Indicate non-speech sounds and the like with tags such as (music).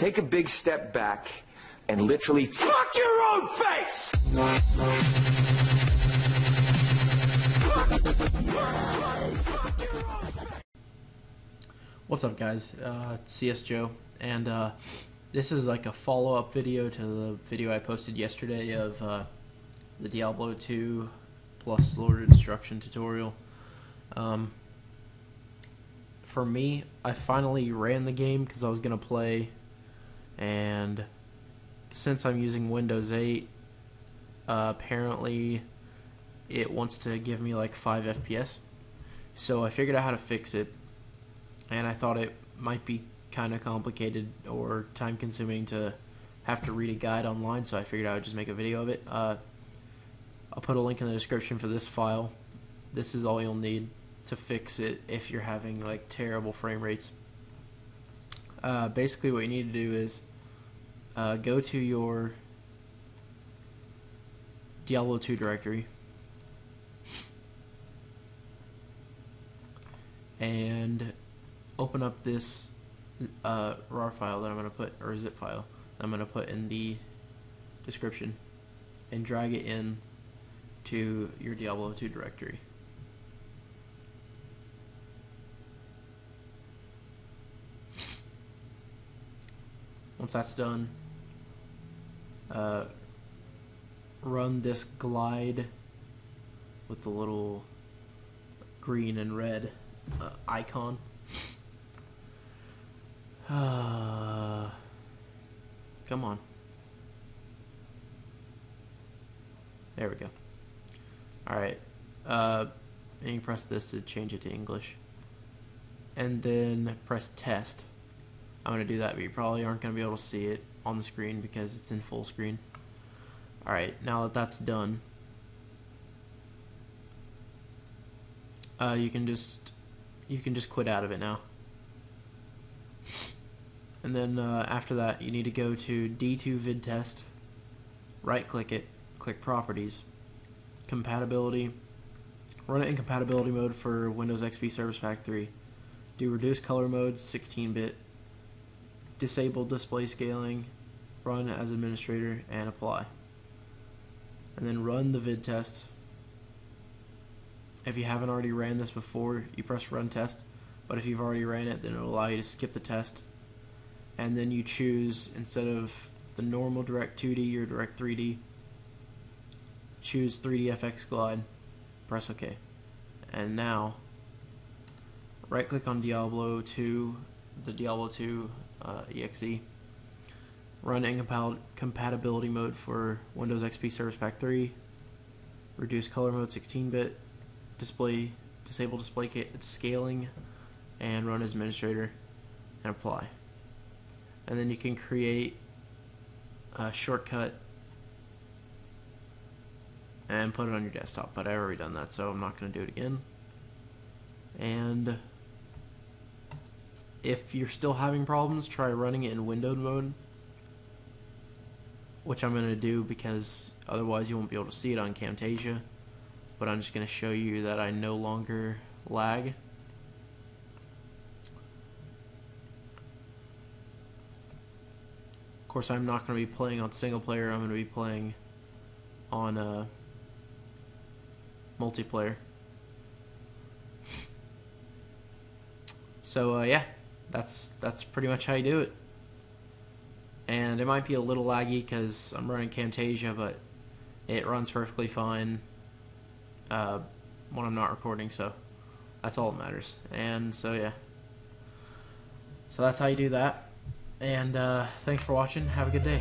take a big step back and literally fuck your own face! What's up, guys? Uh, CS Joe, and uh, this is like a follow up video to the video I posted yesterday of uh, the Diablo 2 plus Lord of Destruction tutorial. Um, for me, I finally ran the game because I was going to play, and since I'm using Windows 8, uh, apparently it wants to give me like 5 FPS. So I figured out how to fix it and I thought it might be kind of complicated or time consuming to have to read a guide online, so I figured I would just make a video of it. Uh, I'll put a link in the description for this file. This is all you'll need to fix it if you're having like terrible frame rates. Uh, basically, what you need to do is uh, go to your Diablo 2 directory and open up this uh, RAR file that I'm going to put, or zip file, I'm going to put in the description and drag it in to your Diablo 2 directory. Once that's done, uh, run this glide with the little green and red uh, icon. (sighs) Uh, come on. There we go. Alright. Uh, and you press this to change it to English. And then press test. I'm going to do that, but you probably aren't going to be able to see it on the screen because it's in full screen. Alright, now that that's done, uh, you can just you can just quit out of it now. And then uh, after that, you need to go to D2 vid test, right click it, click properties, compatibility, run it in compatibility mode for Windows XP Service Pack 3, do reduce color mode 16 bit, disable display scaling, run as administrator, and apply. And then run the vid test. If you haven't already ran this before, you press run test, but if you've already ran it, then it'll allow you to skip the test and then you choose instead of the normal direct 2D or direct 3D choose 3D FX glide press OK and now right click on Diablo 2 the Diablo 2 uh, exe. Run in compatibility mode for Windows XP Service Pack 3 reduce color mode 16-bit display disable display scaling. And run as administrator and apply. And then you can create a shortcut and put it on your desktop but I've already done that so I'm not going to do it again. And if you're still having problems try running it in windowed mode which I'm going to do because otherwise you won't be able to see it on Camtasia but I'm just going to show you that I no longer lag Of course, I'm not going to be playing on single player. I'm going to be playing on uh, multiplayer. (laughs) so uh, yeah, that's that's pretty much how you do it. And it might be a little laggy because I'm running Camtasia, but it runs perfectly fine uh, when I'm not recording. So that's all that matters. And so yeah, so that's how you do that. And uh, thanks for watching. Have a good day.